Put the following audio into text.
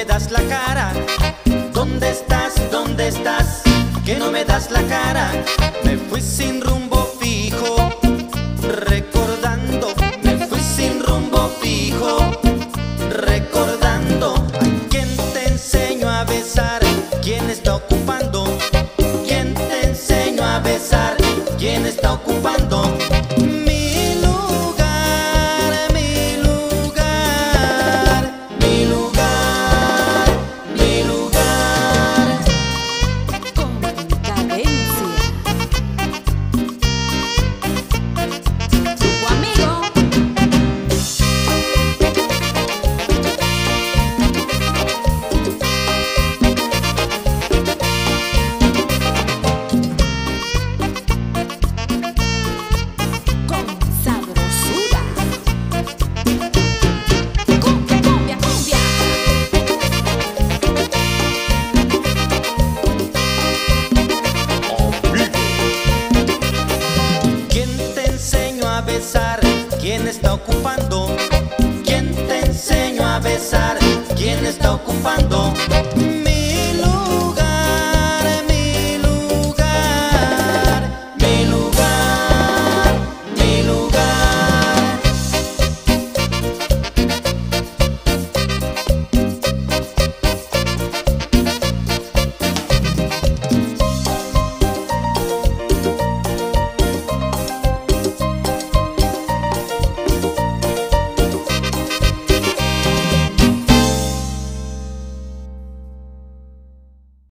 me das la cara? ¿Dónde estás? ¿Dónde estás? Que no me das la cara. Me fui sin rumbo fijo, recordando. Me fui sin rumbo fijo, recordando. ¿A quién te enseño a besar? ¿Quién está ocupando? ¿Quién te enseño a besar? ¿Quién está ocupando? ¿Quién está ocupando? ¿Quién te enseño a besar? ¿Quién está ocupando?